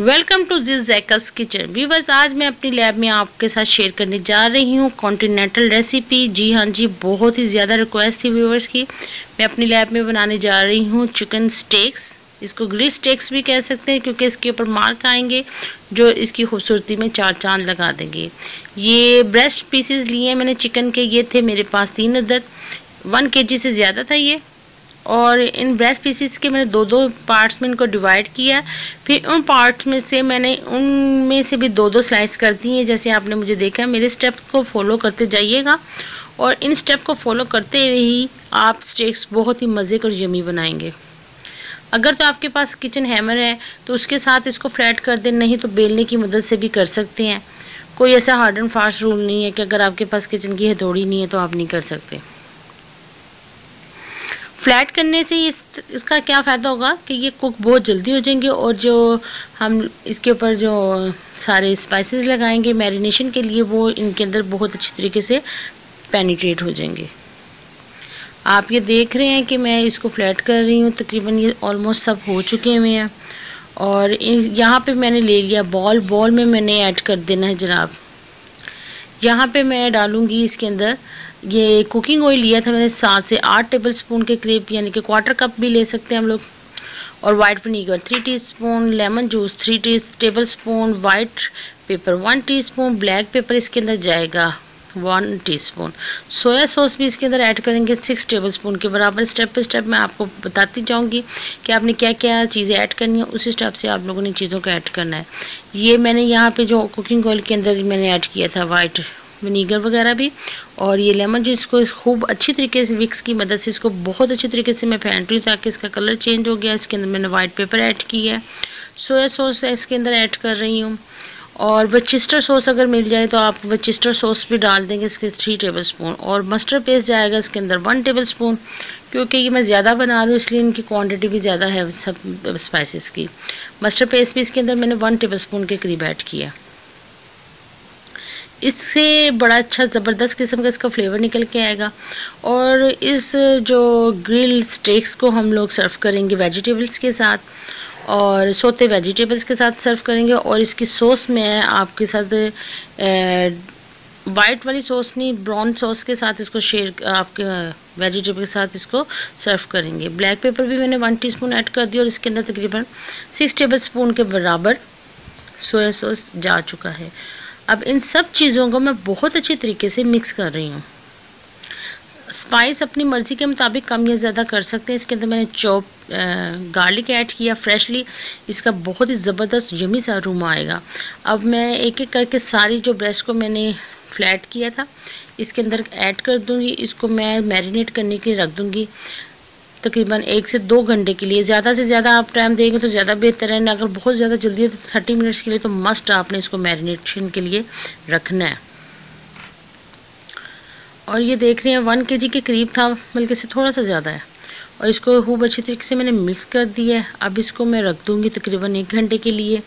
Welcome to जिस जैकस kitchen viewers आज मैं अपनी लैब में आपके साथ शेयर करने जा रही हूँ कॉन्टीनेंटल रेसिपी जी हाँ जी, बहुत ही ज़्यादा रिक्वेस्ट थी व्यूवर्स की। मैं अपनी लैब में बनाने जा रही हूँ चिकन स्टेक्स इसको ग्रिल स्टेक्स भी कह सकते हैं, क्योंकि इसके ऊपर मार्क आएँगे, जो इसकी खूबसूरती में चार चाँद लगा देंगे। ये ब्रेस्ट पीसेस लिए मैंने चिकन के, ये थे मेरे पास तीन अदद वन के से ज़्यादा था ये। और इन ब्रेस्ट पीसीस के मैंने दो दो पार्ट्स में इनको डिवाइड किया फिर उन पार्ट्स में से मैंने उनमें से भी दो दो स्लाइस कर दी हैं, जैसे आपने मुझे देखा है। मेरे स्टेप्स को फॉलो करते जाइएगा और इन स्टेप को फॉलो करते हुए ही आप स्टेक्स बहुत ही मज़े कर यमी बनाएँगे। अगर तो आपके पास किचन हैमर है तो उसके साथ इसको फ्लैट कर दें, नहीं तो बेलने की मदद से भी कर सकते हैं। कोई ऐसा हार्ड एंड फास्ट रूल नहीं है कि अगर आपके पास किचन की हथौड़ी नहीं है तो आप नहीं कर सकते। फ्लैट करने से इस, इसका क्या फ़ायदा होगा कि ये कुक बहुत जल्दी हो जाएँगे और जो हम इसके ऊपर जो सारे स्पाइसेस लगाएँगे मैरिनेशन के लिए वो इनके अंदर बहुत अच्छी तरीके से पेनिट्रेट हो जाएँगे। आप ये देख रहे हैं कि मैं इसको फ्लैट कर रही हूँ, तकरीबन ये ऑलमोस्ट सब हो चुके हुए हैं। और यहाँ पे मैंने ले लिया बॉल बॉल में मैंने ऐड कर देना है जनाब। यहाँ पे मैं डालूँगी इसके अंदर, ये कुकिंग ऑयल लिया था मैंने सात से आठ टेबल स्पून के करीब यानी कि क्वार्टर कप भी ले सकते हैं हम लोग, और white vinegar three teaspoon lemon juice three tea tablespoon white pepper one teaspoon black pepper इसके अंदर जाएगा वन टीस्पून सोया सॉस भी इसके अंदर ऐड करेंगे सिक्स टेबल स्पून के बराबर. स्टेप बाई स्टेप मैं आपको बताती जाऊँगी कि आपने क्या क्या चीज़ें ऐड करनी है, उसी स्टेप से आप लोगों ने चीज़ों को ऐड करना है. ये मैंने यहाँ पे जो कुकिंग ऑयल के अंदर मैंने ऐड किया था वाइट विनीगर वगैरह भी। और ये लेमन जो इसको खूब अच्छी तरीके से विक्स की मदद से इसको बहुत अच्छी तरीके से मैं फेंट रही हूँ ताकि इसका कलर चेंज हो गया, इसके अंदर मैंने वाइट पेपर ऐड किया है। सोया सॉस इसके अंदर ऐड कर रही हूँ। और वचिस्टर सॉस अगर मिल जाए तो आप वचिस्टर सॉस भी डाल देंगे इसके थ्री टेबल स्पून और मस्टर्ड पेस्ट जाएगा इसके अंदर वन टेबल स्पून क्योंकि ये मैं ज़्यादा बना रही हूँ, इसलिए इनकी क्वांटिटी भी ज़्यादा है सब स्पाइसेस की। मस्टर्ड पेस्ट भी इसके अंदर मैंने वन टेबल स्पून के करीब ऐड किया। इससे बड़ा अच्छा ज़बरदस्त किस्म का इसका फ्लेवर निकल के आएगा। और इस जो ग्रिल स्टेक्स को हम लोग सर्व करेंगे वेजिटेबल्स के साथ और सोते वेजिटेबल्स के साथ सर्व करेंगे और इसकी सॉस में आपके साथ वाइट वाली सॉस नहीं, ब्राउन सॉस के साथ इसको शेयर, आपके वेजिटेबल के साथ इसको सर्व करेंगे। ब्लैक पेपर भी मैंने वन टीस्पून ऐड कर दिया और इसके अंदर तकरीबन सिक्स टेबल स्पून के बराबर सोया सॉस जा चुका है। अब इन सब चीज़ों को मैं बहुत अच्छे तरीके से मिक्स कर रही हूँ। स्पाइस अपनी मर्ज़ी के मुताबिक कम या ज़्यादा कर सकते हैं। इसके अंदर मैंने चॉप गार्लिक ऐड किया फ्रेशली इसका बहुत ही ज़बरदस्त जमी सा रूम आएगा। अब मैं एक एक करके सारी जो ब्रेस्ट को मैंने फ्लैट किया था, इसके अंदर ऐड कर दूँगी। इसको मैं मैरिनेट करने के लिए रख दूँगी। तकरीबन एक से दो घंटे के लिए। ज़्यादा से ज़्यादा आप टाइम देंगे तो ज़्यादा बेहतर है, ना अगर बहुत ज़्यादा जल्दी है तो थर्टी मिनट्स के लिए तो मस्ट आपने इसको मैरिनेशन के लिए रखना है। और ये देख रहे हैं वन के के करीब था, बल्कि से थोड़ा सा ज़्यादा है। और इसको खूब अच्छी तरीके से मैंने मिक्स कर दिया है। अब इसको मैं रख दूँगी तकरीबन एक घंटे के लिए।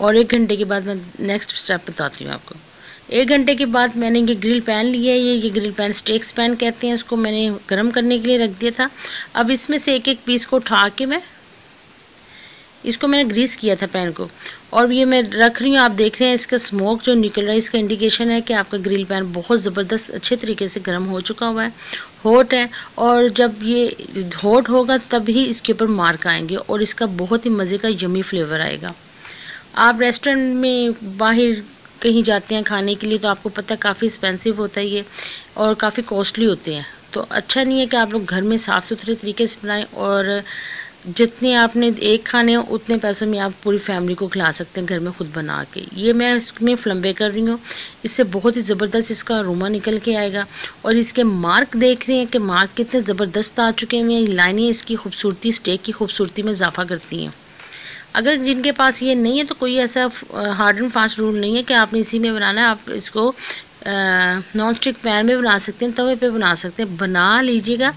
और एक घंटे के बाद मैं नेक्स्ट स्टेप बताती हूँ आपको। एक घंटे के बाद मैंने ये ग्रिल पैन लिया है, ये ये ग्रिल पैन स्टेक्स पैन कहते हैं, उसको मैंने गर्म करने के लिए रख दिया था। अब इसमें से एक एक पीस को उठा के मैं इसको मैंने ग्रीस किया था पैन को। और ये मैं रख रही हूँ, आप देख रहे हैं इसका स्मोक जो निकल रहा है, इसका इंडिकेशन है कि आपका ग्रिल पैन बहुत ज़बरदस्त अच्छे तरीके से गर्म हो चुका हुआ है हॉट है। और जब ये हॉट होगा, तभी इसके ऊपर मार्क आएँगे और इसका बहुत ही मज़े का यमी फ्लेवर आएगा। आप रेस्टोरेंट में बाहर कहीं जाते हैं खाने के लिए तो आपको पता है काफ़ी एक्सपेंसिव होता है ये और काफ़ी कॉस्टली होते हैं। तो अच्छा नहीं है कि आप लोग घर में साफ़ सुथरे तरीके से बनाएँ और जितने आपने एक खाने हैं, उतने पैसों में आप पूरी फैमिली को खिला सकते हैं घर में खुद बना के। ये मैं इसमें फ्लम्बे कर रही हूँ। इससे बहुत ही ज़बरदस्त इसका रूमा निकल के आएगा और इसके मार्क देख रहे हैं कि मार्क कितने ज़बरदस्त आ चुके हैं। लाइनें इसकी खूबसूरती स्टेक की खूबसूरती में इजाफा करती हैं। अगर जिनके पास ये नहीं है तो कोई ऐसा हार्ड एंड फास्ट रूल नहीं है कि आपने इसी में बनाना है, आप इसको नॉन स्टिक पैन में बना सकते हैं, तवे पे बना सकते हैं। बना लीजिएगा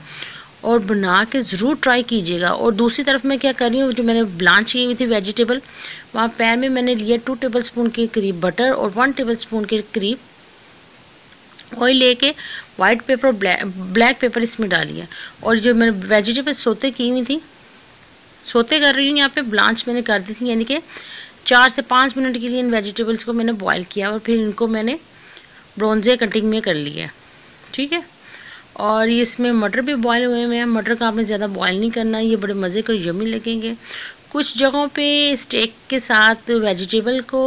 और बना के ज़रूर ट्राई कीजिएगा। और दूसरी तरफ़ मैं क्या कर रही हूँ, जो मैंने ब्लांच की हुई थी वेजिटेबल वहाँ पैन में मैंने लिया टू टेबल स्पून के करीब बटर और वन टेबल स्पून के करीब ऑयल लेके white pepper black black pepper इसमें डालिए। और जो मैंने वेजिटेबल सोते की हुई थी सोते कर रही हूँ, यहाँ पे ब्लांच मैंने कर दी थी, यानी कि चार से पाँच मिनट के लिए इन वेजिटेबल्स को मैंने बॉईल किया और फिर इनको मैंने ब्रॉन्जे कटिंग में कर लिया, ठीक है? और ये इसमें मटर भी बॉयल हुए हुए हैं। मटर का आपने ज़्यादा बॉयल नहीं करना, ये बड़े मज़े कर यमी लगेंगे। कुछ जगहों पे स्टेक के साथ वेजिटेबल को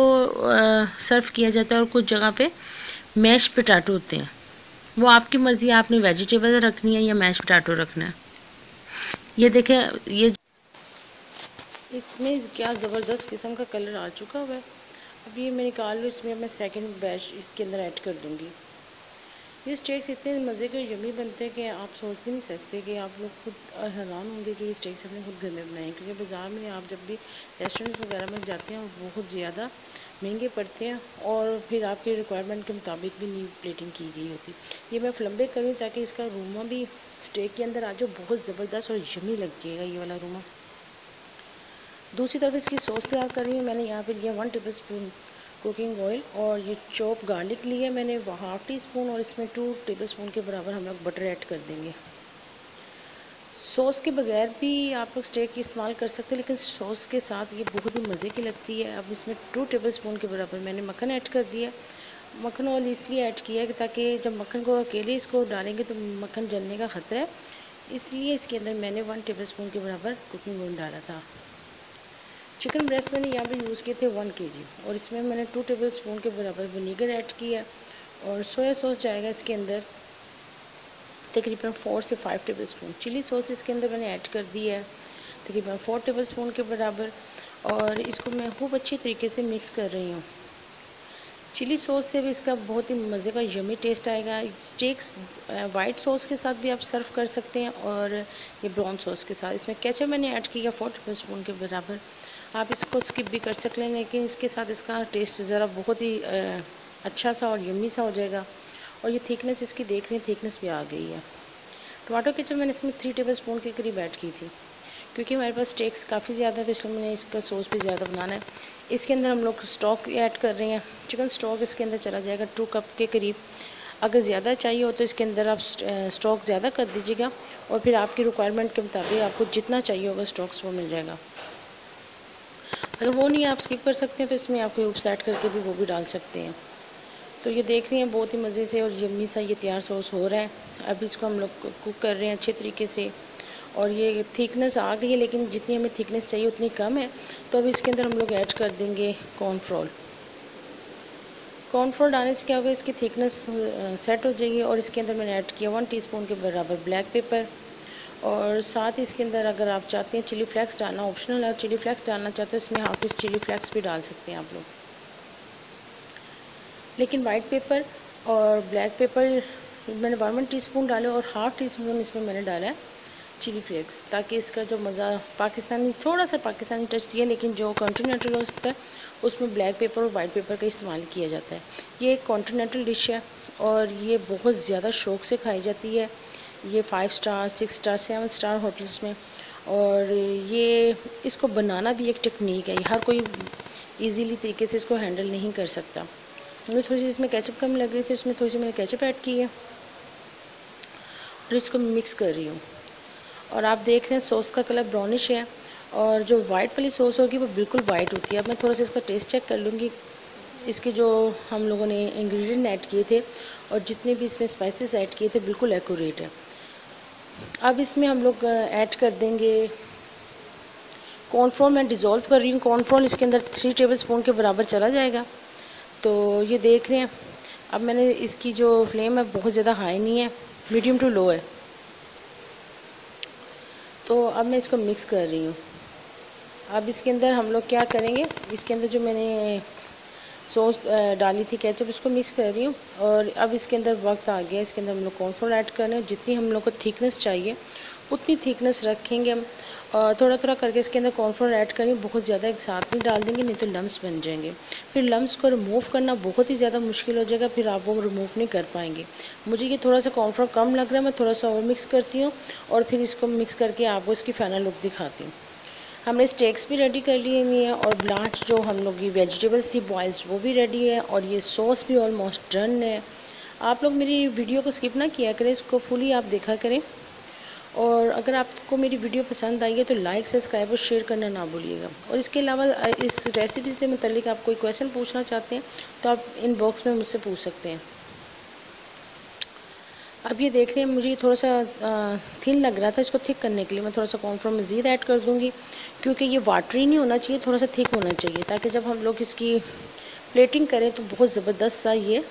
सर्व किया जाता है और कुछ जगह पे मैश पटाटो होते हैं। वो आपकी मर्ज़ी आपने वेजिटेबल रखनी है या मैश पटाटो रखना है। ये देखें, ये इसमें क्या ज़बरदस्त किस्म का कलर आ चुका हुआ है? अब ये मैं निकाल लूँ, इसमें मैं सेकंड बैच इसके अंदर ऐड कर दूँगी। ये स्टेक्स इतने मज़े के यमी बनते हैं कि आप सोच भी नहीं सकते कि आप लोग खुद हैरान होंगे कि ये स्टेक्स अपने खुद घर में बनाएँ क्योंकि बाज़ार में आप जब भी रेस्टोरेंट वगैरह में जाते हैं, बहुत ज़्यादा महँगे पड़ते हैं और फिर आपके रिक्वायरमेंट के मुताबिक भी न्यू प्लेटिंग की गई होती। ये मैं फ्लम्बे करूँ ताकि इसका रूमा भी स्टेक के अंदर आ जाओ बहुत ज़बरदस्त और यमी लगेगा ये वाला रूमा दूसरी तरफ़ इसकी सॉस तैयार कर रही हूँ। मैंने यहाँ पर लिया one tablespoon cooking oil और ये चॉप गार्लिक लिया मैंने हाफ़ टी स्पून और इसमें टू टेबल स्पून के बराबर हम लोग बटर ऐड कर देंगे। सॉस के बगैर भी आप लोग स्टेक इस्तेमाल कर सकते हैं, लेकिन सॉस के साथ ये बहुत ही मज़े की लगती है। अब इसमें टू टेबल स्पून के बराबर मैंने मक्खन ऐड कर दिया। मक्खन ऑयल इसलिए ऐड किया कि ताकि जब मक्खन को अकेले इसको डालेंगे तो मक्खन जलने का ख़तरा है। इसलिए इसके अंदर मैंने वन टेबल स्पून के बराबर कुकिंग ऑयल डाला था। चिकन ब्रेस्ट मैंने यहाँ पे यूज़ किए थे वन के जी और इसमें मैंने टू टेबल स्पून के बराबर विनीगर ऐड किया और सोया सॉस जाएगा इसके अंदर तकरीबन फोर से five tablespoon chilli sauce इसके अंदर मैंने ऐड कर दिया है तकरीबन फोर टेबल स्पून के बराबर और इसको मैं खूब अच्छी तरीके से मिक्स कर रही हूँ। चिली सॉस से भी इसका बहुत ही मज़े का यमी टेस्ट आएगा। स्टेक्स वाइट सॉस के साथ भी आप सर्व कर सकते हैं और ये ब्राउन सॉस के साथ। इसमें कैचअप मैंने ऐड किया फोर टेबल स्पून के बराबर। आप इसको स्किप भी कर सकते हैं, लेकिन इसके साथ इसका टेस्ट ज़रा बहुत ही अच्छा सा और यम्मी सा हो जाएगा। और ये थिकनेस इसकी देख रहे हैं थिकनेस भी आ गई है। टमाटो केचप मैंने इसमें थ्री टेबल स्पून के करीब ऐड की थी, क्योंकि हमारे पास स्टेक्स काफ़ी ज़्यादा है तो इसलिए मैंने इसका सॉस भी ज़्यादा बनाना है। इसके अंदर हम लोग स्टॉक ऐड कर रहे हैं। चिकन स्टॉक इसके अंदर चला जाएगा टू कप के करीब। अगर ज़्यादा चाहिए हो तो इसके अंदर आप स्टॉक ज़्यादा कर दीजिएगा, और फिर आपकी रिक्वायरमेंट के मुताबिक आपको जितना चाहिए होगा स्टॉक्स वो मिल जाएगा। अगर वो नहीं आप स्किप कर सकते हैं तो इसमें आप कोई सेट करके भी वो भी डाल सकते हैं। तो ये देख रही हैं, बहुत ही मज़े से और यम्मी सा ये तैयार सॉस हो रहा है। अब इसको हम लोग कुक कर रहे हैं अच्छे तरीके से। और ये थिकनेस आ गई है, लेकिन जितनी हमें थिकनेस चाहिए उतनी कम है। तो अब इसके अंदर हम लोग ऐड कर देंगे कॉर्नफ्लोर कॉर्नफ्लोर डालने से क्या होगा, इसकी थिकनेस सेट हो जाएगी और इसके अंदर मैंने ऐड किया वन टीस्पून के बराबर ब्लैक पेपर और साथ ही इसके अंदर अगर आप चाहते हैं चिली फ्लेक्स डालना ऑप्शनल है चिली फ्लेक्स डालना चाहते हैं इसमें हाफ़ चिली फ्लेक्स भी डाल सकते हैं आप लोग। लेकिन वाइट पेपर और ब्लैक पेपर मैंने वन टी स्पून डाले और हाफ़ टी स्पून इसमें मैंने डाला है चिली फ्लेक्स, ताकि इसका जो मज़ा पाकिस्तानी थोड़ा सा पाकिस्तानी टच दिया लेकिन जो कॉन्टीनेंटल होता है, उसमें ब्लैक पेपर और वाइट पेपर का इस्तेमाल किया जाता है। ये एक कॉन्टीनेंटल डिश है, और ये बहुत ज़्यादा शौक से खाई जाती है। ये five star six star seven star hotels में। और ये, इसको बनाना भी एक टेक्निक है। हर कोई इजीली तरीके से इसको हैंडल नहीं कर सकता। मुझे थोड़ी सी इसमें कैचअप कम लग रही थी इसमें थोड़ी सी मैंने कैचअप ऐड की है। और इसको मिक्स कर रही हूँ। और आप देख रहे हैं सॉस का कलर ब्राउनिश है। और जो वाइट वाली सॉस होगी, वो बिल्कुल वाइट होती है। अब मैं थोड़ा सा इसका टेस्ट चेक कर लूँगी। इसके जो हम लोगों ने इंग्रेडिएंट ऐड किए थे, और जितने भी इसमें स्पाइसेस ऐड किए थे, बिल्कुल एक्यूरेट है। अब इसमें हम लोग ऐड कर देंगे कॉर्नफ्लोर मैं डिज़ोल्व कर रही हूँ। कॉर्नफ्लोर इसके अंदर थ्री टेबल स्पून के बराबर चला जाएगा। तो ये देख रहे हैं। अब मैंने इसकी जो फ्लेम है, बहुत ज़्यादा हाई नहीं है मीडियम टू लो है। तो अब मैं इसको मिक्स कर रही हूँ। अब इसके अंदर हम लोग क्या करेंगे? इसके अंदर जो मैंने सॉस डाली थी कैचअप इसको मिक्स कर रही हूँ और अब इसके अंदर वक्त आ गया इसके अंदर हम लोग कॉर्नफ्लोर ऐड कर रहे हैं। जितनी हम लोग को थिकनेस चाहिए, उतनी थिकनेस रखेंगे हम। और थोड़ा थोड़ा करके इसके अंदर कॉर्नफ्लोर ऐड करेंगे। बहुत ज़्यादा एक साथ नहीं डाल देंगे, नहीं तो लम्स बन जाएँगे। फिर लम्स को रिमूव करना बहुत ही ज़्यादा मुश्किल हो जाएगा, फिर आप वो रिमूव नहीं कर पाएँगे। मुझे ये थोड़ा सा कॉर्नफ्लोर कम लग रहा है, मैं थोड़ा सा और मिक्स करती हूँ और फिर इसको मिक्स करके आपको इसकी फाइनल लुक दिखाती हूँ। हमने स्टेक्स भी रेडी कर लिए हुए हैं और ब्लांच जो हम लोग की वेजिटेबल्स थी बॉयल्स वो भी रेडी है और ये सॉस भी ऑलमोस्ट डन है। आप लोग मेरी वीडियो को स्किप ना किया करें, इसको फुली आप देखा करें। और अगर आपको मेरी वीडियो पसंद आई है तो लाइक सब्सक्राइब और शेयर करना ना भूलिएगा। और इसके अलावा इस रेसिपी से मतलब आप कोई क्वेश्चन पूछना चाहते हैं तो आप इन बॉक्स में मुझसे पूछ सकते हैं। अब ये देख रहे हैं, मुझे थोड़ा सा थिन लग रहा था इसको थिक करने के लिए। मैं थोड़ा सा कॉर्नफ्लोर मज़ीद ऐड कर दूँगी, क्योंकि ये वाटरी नहीं होना चाहिए थोड़ा सा थिक होना चाहिए, ताकि जब हम लोग इसकी प्लेटिंग करें तो बहुत ज़बरदस्त सा ये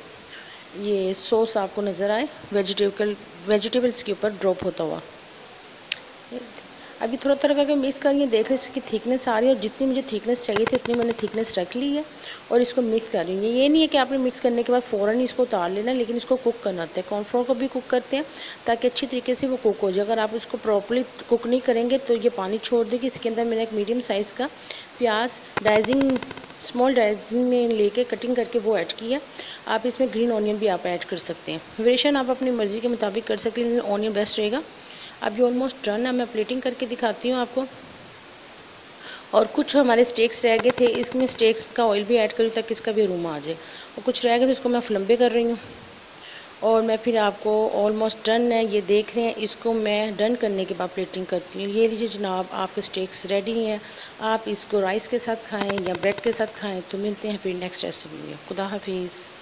ये सॉस आपको नज़र आए वेजिटेबल वेजिटेबल्स के ऊपर ड्रॉप होता हुआ। अभी थोड़ा थोड़ा करके मिक्स करिए देख रहे इसकी थिकनेस आ रही है और जितनी मुझे थिकनेस चाहिए थी, उतनी मैंने थिकनेस रख ली है और इसको मिक्स कर रही है ये नहीं है कि आपने मिक्स करने के बाद फ़ौरन इसको उतार लेना लेकिन इसको कुक करना होता है। कॉर्नफ्लोर को भी कुक करते हैं ताकि अच्छी तरीके से वो कुक हो जाए। अगर आप उसको प्रॉपरली कुक नहीं करेंगे तो ये पानी छोड़ देगी। इसके अंदर मैंने एक मीडियम साइज़ का प्याज डाइजिंग स्मॉल डाइजिंग में लेके कटिंग करके वो ऐड किया। आप इसमें ग्रीन ऑनियन भी आप ऐड कर सकते हैं। वेरिएशन आप अपनी मर्ज़ी के मुताबिक कर सकते हैं ऑनियन बेस्ट रहेगा। अब ये ऑलमोस्ट डन है मैं प्लेटिंग करके दिखाती हूँ आपको। और कुछ हमारे स्टेक्स रह गए थे, इसमें स्टेक्स का ऑयल भी ऐड करूँ ताकि इसका भी रूम आ जाए। और कुछ रह गए थे, उसको मैं फ्लम्बे कर रही हूँ। और मैं फिर आपको ऑलमोस्ट डन है, ये देख रहे हैं, इसको मैं डन करने के बाद प्लेटिंग करती हूँ। ये लीजिए जनाब, आपके स्टेक्स रेडी हैं। आप इसको राइस के साथ खाएँ या ब्रेड के साथ खाएँ तो मिलते हैं फिर नेक्स्ट रेसिपी में। खुदा हाफिज़।